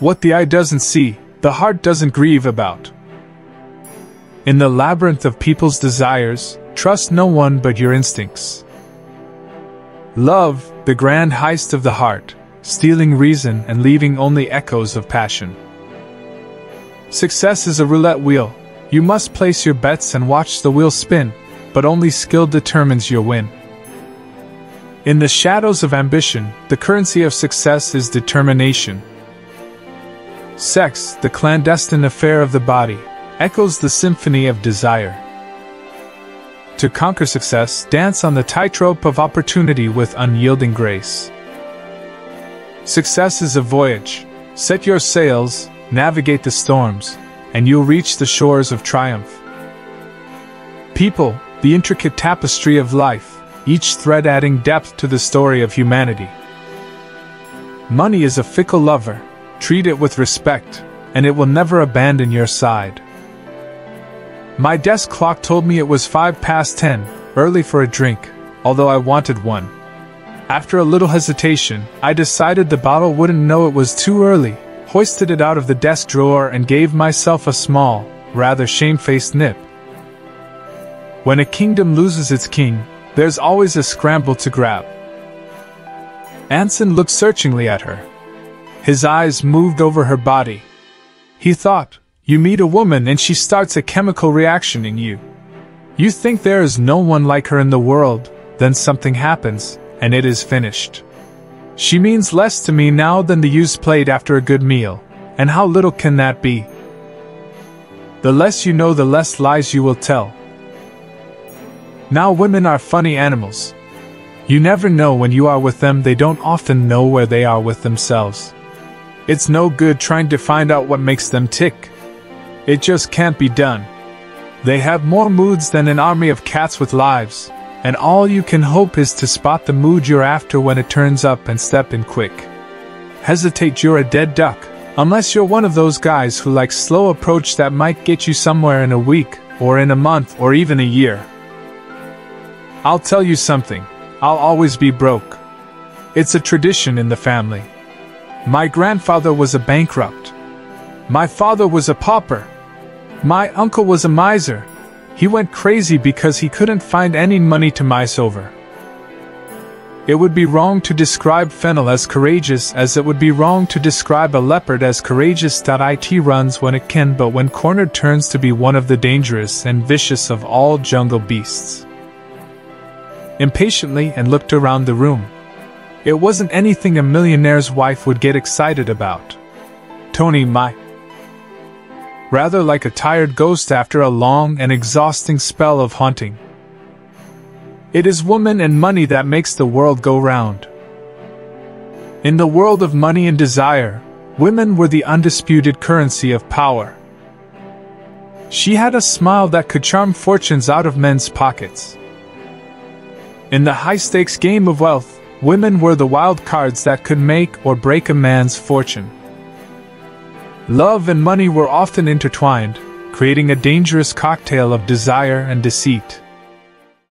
What the eye doesn't see, the heart doesn't grieve about. In the labyrinth of people's desires, trust no one but your instincts. Love, the grand heist of the heart, stealing reason and leaving only echoes of passion. Success is a roulette wheel. You must place your bets and watch the wheel spin, but only skill determines your win. In the shadows of ambition, the currency of success is determination. Sex, the clandestine affair of the body, echoes the symphony of desire. To conquer success, dance on the tightrope of opportunity with unyielding grace. Success is a voyage. Set your sails, navigate the storms, and you'll reach the shores of triumph. People, the intricate tapestry of life, each thread adding depth to the story of humanity. Money is a fickle lover, treat it with respect, and it will never abandon your side. My desk clock told me it was five past ten, early for a drink, although I wanted one. After a little hesitation, I decided the bottle wouldn't know it was too early, hoisted it out of the desk drawer, and gave myself a small, rather shamefaced nip. When a kingdom loses its king, there's always a scramble to grab. Anson looked searchingly at her. His eyes moved over her body. He thought, You meet a woman and she starts a chemical reaction in you. You think there is no one like her in the world, then something happens, and it is finished. She means less to me now than the used plate after a good meal, and how little can that be? The less you know, the less lies you will tell. Now, women are funny animals. You never know when you are with them, they don't often know where they are with themselves. It's no good trying to find out what makes them tick. It just can't be done. They have more moods than an army of cats with lives, and all you can hope is to spot the mood you're after when it turns up and step in quick. Hesitate, you're a dead duck, unless you're one of those guys who like slow approach that might get you somewhere in a week, or in a month, or even a year. I'll tell you something, I'll always be broke. It's a tradition in the family. My grandfather was a bankrupt. My father was a pauper. My uncle was a miser. He went crazy because he couldn't find any money to mice over. It would be wrong to describe Fennel as courageous as it would be wrong to describe a leopard as courageous. It runs when it can, but when cornered turns to be one of the dangerous and vicious of all jungle beasts. Impatiently and looked around the room. It wasn't anything a millionaire's wife would get excited about. Tony, my. Rather like a tired ghost after a long and exhausting spell of haunting. It is woman and money that makes the world go round. In the world of money and desire, women were the undisputed currency of power. She had a smile that could charm fortunes out of men's pockets. In the high stakes game of wealth, Women were the wild cards that could make or break a man's fortune. Love and money were often intertwined, creating a dangerous cocktail of desire and deceit.